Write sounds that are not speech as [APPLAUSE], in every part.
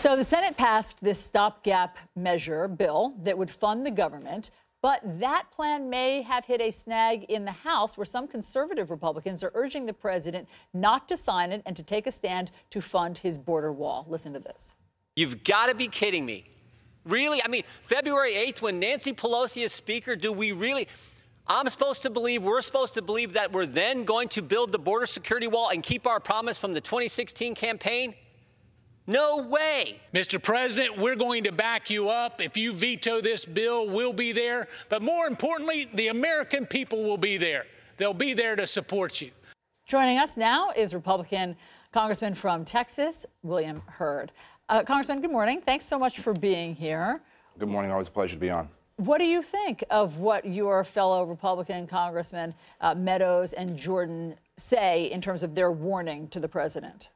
So the Senate passed this stopgap measure bill that would fund the government. But that plan may have hit a snag in the House where some conservative Republicans are urging the president not to sign it and to take a stand to fund his border wall. Listen to this. You've got to be kidding me. Really? I mean, February 8th, when Nancy Pelosi is Speaker, do we really. I'm supposed to believe, we're supposed to believe that we're then going to build the border security wall and keep our promise from the 2016 campaign? No way. Mr. President, we're going to back you up. If you veto this bill, we'll be there. But more importantly, the American people will be there. They'll be there to support you. Joining us now is Republican Congressman from Texas, William Hurd. Uh, Congressman, good morning. Thanks so much for being here. Good morning. Always a pleasure to be on. What do you think of what your fellow Republican Congressman uh, Meadows and Jordan say in terms of their warning to the president?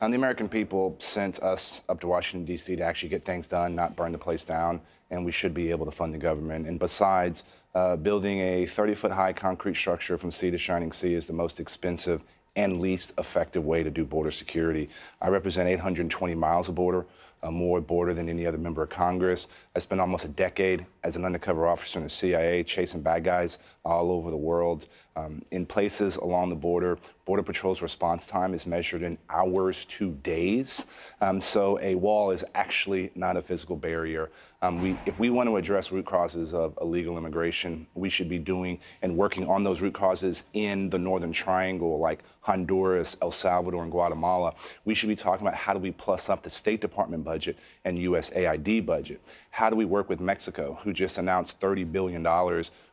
And the American people sent us up to Washington, D.C. to actually get things done, not burn the place down, and we should be able to fund the government. And besides, uh, building a 30 foot high concrete structure from sea to shining sea is the most expensive and least effective way to do border security. I represent 820 miles of border uh, more border than any other member of Congress. I spent almost a decade as an undercover officer in the CIA chasing bad guys all over the world. Um, in places along the border, Border Patrol's response time is measured in hours to days. Um, so a wall is actually not a physical barrier. Um, we, if we want to address root causes of illegal immigration, we should be doing and working on those root causes in the Northern Triangle, like Honduras, El Salvador, and Guatemala. We should be talking about how do we plus up the State Department budget and USAID budget. How do we work with Mexico, who just announced $30 billion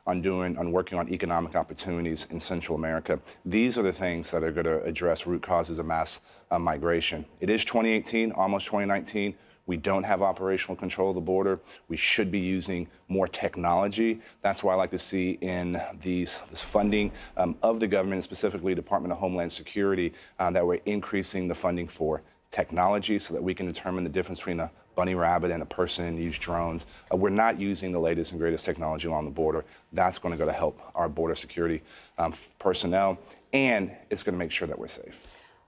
on doing on working on economic opportunities in Central America? These are the things that are going to address root causes of mass uh, migration. It is 2018, almost 2019. We don't have operational control of the border. We should be using more technology. That's why I like to see in these this funding um, of the government, specifically Department of Homeland Security, uh, that we're increasing the funding for technology so that we can determine the difference between a bunny rabbit and a person use drones. Uh, we're not using the latest and greatest technology along the border. That's going to go to help our border security um, personnel, and it's going to make sure that we're safe.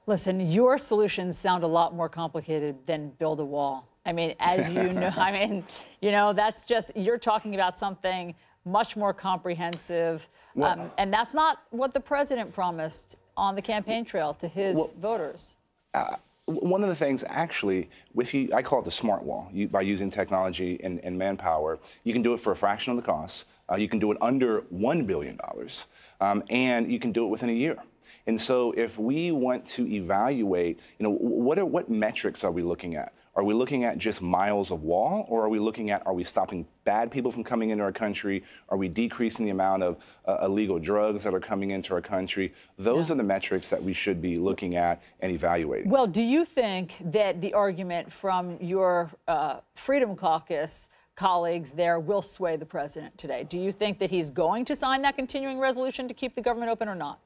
Listen, your solutions sound a lot more complicated than build a wall. I mean, as you [LAUGHS] know, I mean, you know, that's just, you're talking about something much more comprehensive. Well, um, and that's not what the president promised on the campaign trail to his well, voters. Uh, one of the things, actually, with you, I call it the smart wall. You, by using technology and, and, manpower, you can do it for a fraction of the cost. Uh, you can do it under $1 billion, um, and you can do it within a year. And so if we want to evaluate, you know, what, are, what metrics are we looking at? Are we looking at just miles of wall, or are we looking at are we stopping bad people from coming into our country? Are we decreasing the amount of uh, illegal drugs that are coming into our country? Those yeah. are the metrics that we should be looking at and evaluating. Well, do you think that the argument from your uh, Freedom Caucus colleagues there will sway the president today? Do you think that he's going to sign that continuing resolution to keep the government open or not?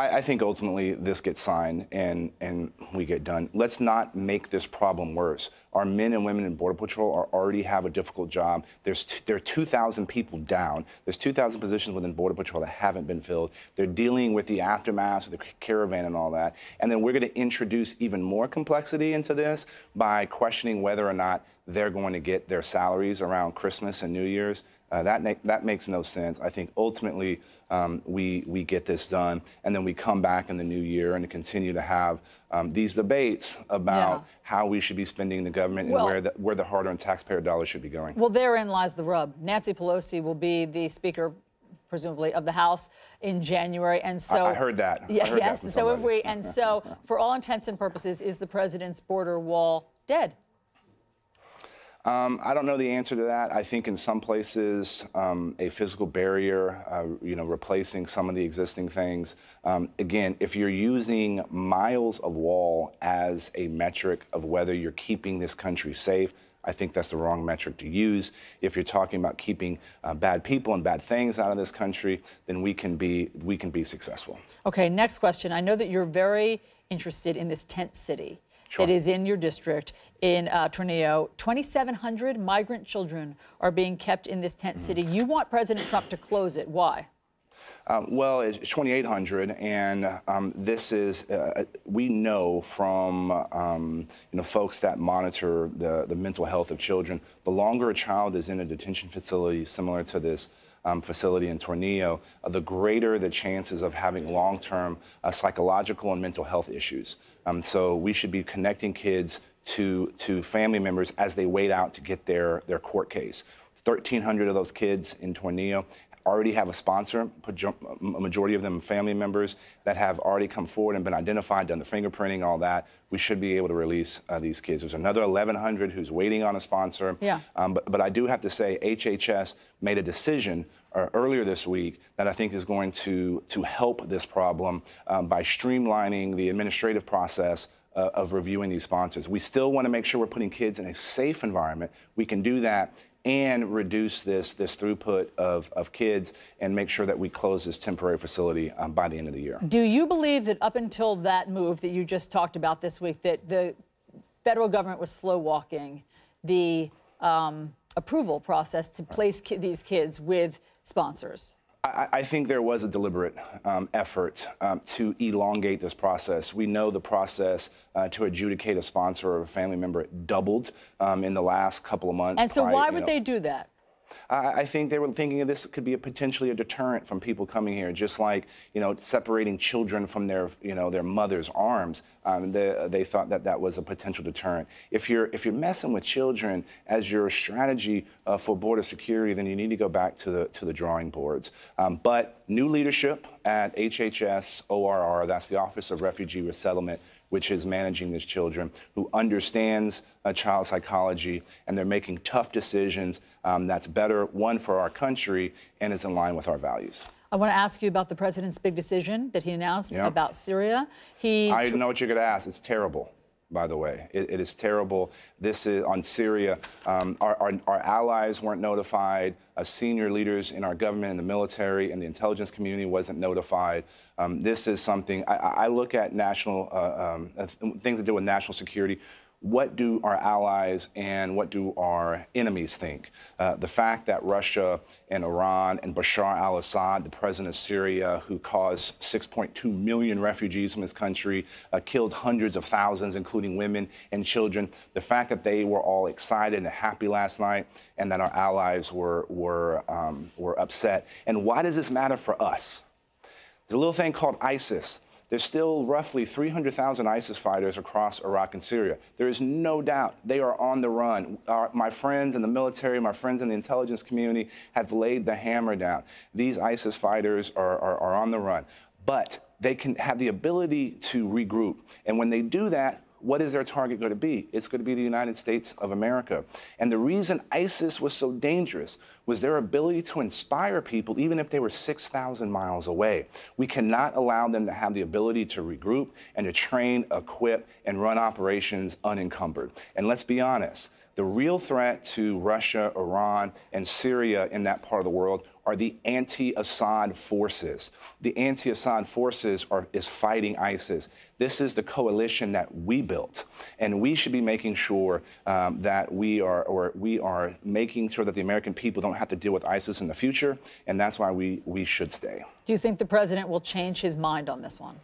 I, I, think ultimately this gets signed and, and we get done. Let's not make this problem worse. Our men and women in Border Patrol are already have a difficult job. There's t- there are 2,000 people down. There's 2,000 positions within Border Patrol that haven't been filled. They're dealing with the aftermath of the caravan and all that. And then we're going to introduce even more complexity into this by questioning whether or not they're going to get their salaries around Christmas and New Year's. Uh, that, that makes no sense. I think ultimately um, we, we get this done, and then we come back in the new year and continue to have um, these debates about yeah. how we should be spending the government well, and where the, where the hard-earned taxpayer dollars should be going. Well, therein lies the rub. Nancy Pelosi will be the Speaker presumably of the House in January, and so I, I heard that. Yeah, heard yes. That so if we and so for all intents and purposes, is the president's border wall dead? Um, I don't know the answer to that. I think in some places, um, a physical barrier, uh, you know, replacing some of the existing things. Um, again, if you're using miles of wall as a metric of whether you're keeping this country safe, I think that's the wrong metric to use. If you're talking about keeping uh, bad people and bad things out of this country, then we can be we can be successful. Okay, next question. I know that you're very interested in this tent city sure. that is in your district in uh, Tornillo. 2,700 migrant children are being kept in this tent city. You want President Trump to close it. Why? Um, well, it's 2,800, and um, this is uh, uh, we know from um, you know folks that monitor the the mental health of children. The longer a child is in a detention facility similar to this. Um, facility in Tornillo, uh, the greater the chances of having long-term uh, psychological and mental health issues. Um, so we should be connecting kids to to family members as they wait out to get their their court case. 1,300 of those kids in Tornillo already have a sponsor, a majority of them family members that have already come forward and been identified, done the fingerprinting, all that. We should be able to release uh, these kids. There's another 1,100 who's waiting on a sponsor. Yeah. Um, but, but I do have to say, HHS made a decision uh, earlier this week that I think is going to, to help this problem um, by streamlining the administrative process uh, of reviewing these sponsors. We still want to make sure we're putting kids in a safe environment. We can do that and reduce this, this throughput of, of kids and make sure that we close this temporary facility um, by the end of the year. Do you believe that up until that move that you just talked about this week, that the federal government was slow walking the um, approval process to place ki these kids with sponsors? I, I, think there was a deliberate um, effort um, to elongate this process. We know the process uh, to adjudicate a sponsor or a family member doubled um, in the last couple of months. And so, prior, why would know, they do that? I, I think they were thinking of this could be a potentially a deterrent from people coming here, just like you know separating children from their you know their mother's arms. Um, they, they thought that that was a potential deterrent. If you're if you're messing with children as your strategy uh, for border security, then you need to go back to the to the drawing boards. Um, but new leadership at HHS ORR, that's the Office of Refugee Resettlement which is managing these children, who understands uh, child psychology, and they're making tough decisions um, that's better, one, for our country, and is in line with our values. I want to ask you about the president's big decision that he announced yep. about Syria. He I know what you're going to ask. It's terrible by the way. It, it is terrible. This is on Syria. Um, our, our, our, allies weren't notified. Uh, senior leaders in our government and the military and the intelligence community wasn't notified. Um, this is something I, I look at national uh, um, uh, things that deal with national security what do our allies and what do our enemies think? Uh, the fact that Russia and Iran and Bashar al Assad, the president of Syria, who caused 6.2 million refugees from his country, uh, killed hundreds of thousands, including women and children, the fact that they were all excited and happy last night and that our allies were, were, um, were upset. And why does this matter for us? There's a little thing called ISIS. There's still roughly 300,000 ISIS fighters across Iraq and Syria. There is no doubt they are on the run. Our, my friends in the military, my friends in the intelligence community have laid the hammer down. These ISIS fighters are, are, are on the run. But they can have the ability to regroup. And when they do that, what is their target going to be? It's going to be the United States of America. And the reason ISIS was so dangerous was their ability to inspire people, even if they were 6,000 miles away. We cannot allow them to have the ability to regroup and to train, equip, and run operations unencumbered. And let's be honest, the real threat to Russia, Iran, and Syria in that part of the world are the anti-Assad forces. The anti-Assad forces are is fighting ISIS. This is the coalition that we built, and we should be making sure um, that we are, or we are making sure that the American people don't have to deal with ISIS in the future, and that's why we we should stay. Do you think the president will change his mind on this one?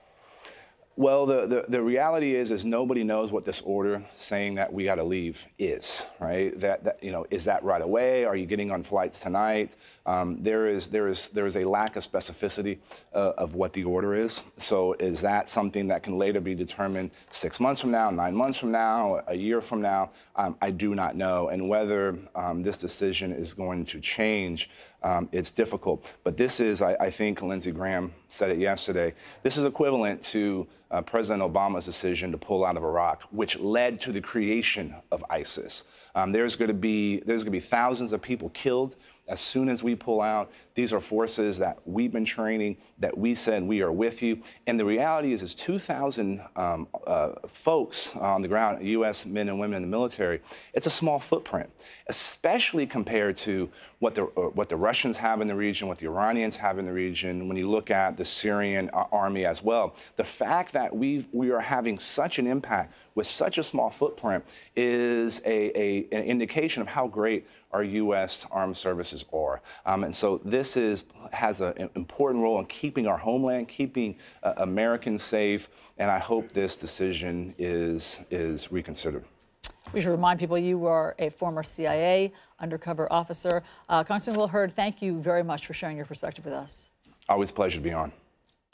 Well, the, the, the, reality is, is nobody knows what this order saying that we got to leave is, right? That, that, you know, is that right away? Are you getting on flights tonight? Um, there is, there is, there is a lack of specificity uh, of what the order is. So is that something that can later be determined six months from now, nine months from now, a year from now? Um, I do not know. And whether um, this decision is going to change um, it's difficult. But this is, I, I, think Lindsey Graham said it yesterday, this is equivalent to uh, President Obama's decision to pull out of Iraq, which led to the creation of ISIS. Um, there's going to be there's going to be thousands of people killed as soon as we pull out. These are forces that we've been training, that we said we are with you. And the reality is, is 2,000 um, uh, folks on the ground, U.S. men and women in the military. It's a small footprint, especially compared to what the uh, what the Russians have in the region, what the Iranians have in the region. When you look at the Syrian uh, army as well, the fact that we we are having such an impact with such a small footprint is a, a, an indication of how great our U.S. armed services are. Um, and so this is has an important role in keeping our homeland, keeping uh, Americans safe. And I hope this decision is is reconsidered. We should remind people you are a former CIA undercover officer. Uh, Congressman Will Hurd, thank you very much for sharing your perspective with us. Always a pleasure to be on.